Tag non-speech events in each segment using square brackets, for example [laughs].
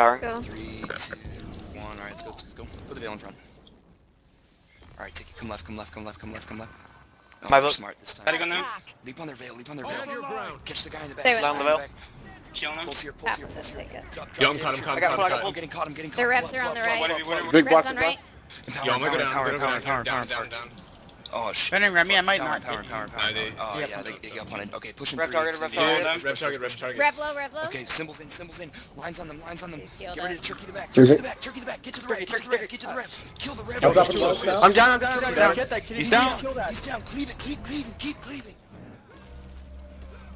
Power. Go. Three, two, one. All right, let's go. Let's go. Put the veil in front. All right, take it. Come left. Come left. Come left. Come left. Come left. Oh, My they're vote. smart this time. Gotta go now. Leap on their veil. Leap on their veil. Catch the guy in the back. Stay catch with the me. guy in the back. Kill him. Pulse here. Pulse here. Pulse here. take it. Drop, Yo, drop, I'm get caught, him, I'm caught, get him, I'm get caught, him. I'm Getting caught. I'm getting caught. The reps Blood, are on blood, the blood, right. blood, blood. Big Reps block on the right. Empower, Yo, I'm gonna go empower, down, I'm empower, gonna go empower, down, empower, down, down, empower. down. Oh shit. Better Remy, I might Power, not. power, power, power, Nah, they- power. Oh Yeah. yeah, they, they got punted. Okay, pushing Rep three, target, two, rep target. down. Rev target, rev target. Rev low, rev low. Okay, symbols in, symbols in. Lines on them, lines on them. Get ready to turkey the back, turkey the back, turkey the back. Get to the rev, get to the rev, get to the rev. Kill the rev. I'm dropping Kill low the now. rev. I'm down, I'm down, I'm Kill the down. Get that kid. He's He's down. down. He's down. Cleave it, keep cleaving, keep cleaving.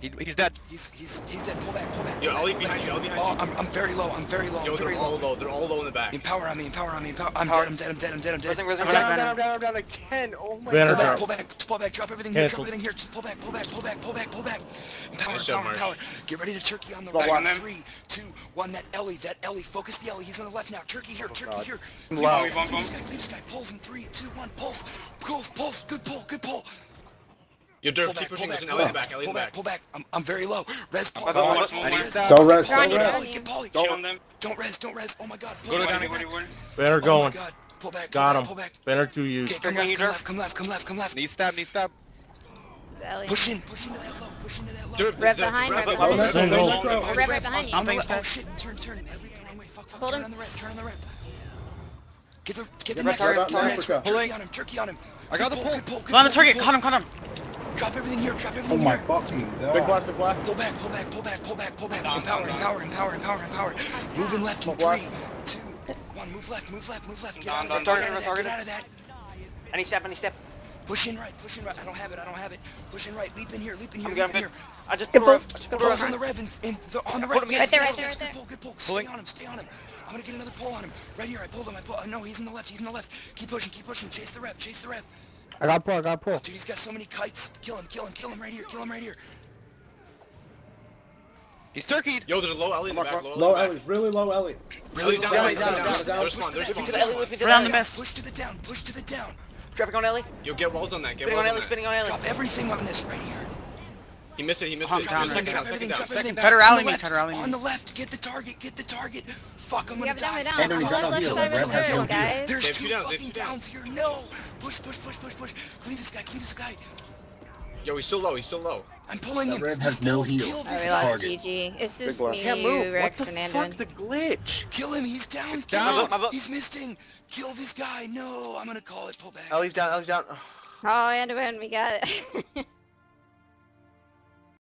He, he's dead. He's he's he's dead. Pull back, pull back. Yo, pull Ollie back, behind pull you, Ollie back. behind Oh, I'm I'm very low. I'm very low. Yo, I'm they're very all low. low. They're all low in the back. Empower on me, empower on me, empower. I'm Power. dead, I'm dead, I'm dead, I'm dead, I'm dead. Rising, rising, I'm down, down, down, I'm down, down, again. Oh my Banner Pull back, drop. pull back, pull back, drop everything here, Cancel. drop everything here, just pull back, pull back, pull back, pull back, pull back. Empower, Nice job, empower, Mark. empower. Get ready to turkey on the Back right. on them. Three, two, one, that Ellie, that Ellie, focus the Ellie, he's on the left now. Turkey here, oh, turkey God. here. Wow. Cleave this guy, Bump, cleave this bump. guy, cleave this guy. Pulls in three, two, one, pulse. Pulse, pulse, good pull, good pull. Yo, Pull Dirk, back, keep pull pushing. back, There's an pull Ellie in the back, back, Ellie in pull back, back. pull back. I'm, I'm very low. Res, pull, I pull, don't pull, want pull, one pull, more. res. Don't Pull, rest, don't get rest. Polly, Get Polly. Kill him them. Don't res, don't res. Oh my god. Pull Go to back, down, pull back. to one. Oh my going. god. Pull back, pull Got back, him. pull back. Banner to you. Okay, come left, come left, come left, come left, come left. Knee stab, knee stab. It's Ellie. Push in, push into that low, push into that low. Dirk, Rev behind, Rev rev behind. behind. Send hold. Rev right behind you. I'm left. Oh shit, turn, turn. I leaped the wrong way. Fuck, fuck, Hold turn him. on the rev, turn on the rev. Get the, get the next, target, get the next rev. Turkey on him, turkey on him. I got the pull, pull. good pull, good Go on the pull, good target, pull. caught him, caught him. Drop everything here, drop everything Oh my here. fucking Big god. blast, big blast. Pull back, pull back, pull back, pull back, pull back. Down, Empower, down, empower, empower, empower, empower. Moving left in three, two, one. Move left, move left, move left. Get Down, out of that, get out of that, target, get out of that. Any step, any step. Push in right, push in right. I don't have it, I don't have it. Push in right, leap in here, leap in here, I'm leap good, in here. I just Good pulled a rev. I just pulled a rev. on the rev and, and the, on the Put right. Yes, Right there, yes, right there, yes, right good pull, good pull. Pulling. Stay on him, stay on him. I'm gonna get another pull on him. Right here, I pulled him, I pulled. Uh, no, he's in the left, he's in the left. Keep pushing, keep pushing. Chase the rev, chase the rev. I got pull, I got pull. Dude, he's got so many kites. Kill him, kill him, kill him right here, kill him right here. He's turkeyed. Yo, there's a low Ellie in the Mark, back. Mark. Low Low Ellie in the Ellie, really low Ellie. Really down, low, down, right down, there. down, Push to down. the- There's push one, to there's the- one. push Get to Ellie the- with me Put it on the down. mist. Push to the down, push to the down. Trapping on Ellie. back. Yo, get walls on that. Get Spinning walls on on Ellie, that. spinning on Ellie. Drop everything on this right here. He missed it. He missed I'm it. down, Second down, drop second everything, down, drop second everything. down. Better On the me, left, better rally me. On the left, get the target, get the target. Fuck, I'm We gonna have it down, die. we're down. Fuck, Andrew, fuck, drop fuck, on kill heal. him, Rev kill has him. no guys. There's two two downs, they have fucking two downs here. No. Push, push, push, push, push. Clean this guy, Clean this guy. Yo, he's still low. He's still low. I'm pulling That him. Rev Just has no heal. Kill Oh, this we guy. lost Target. GG. It's just me, Can't you, move. What the and fuck? The glitch. Kill him. He's down. Down. Down. My vote, my vote. He's missing. Kill this guy. No. I'm gonna call it. Pull back. Ellie's down, Ellie's down. Oh, Andrew, we got it. [laughs]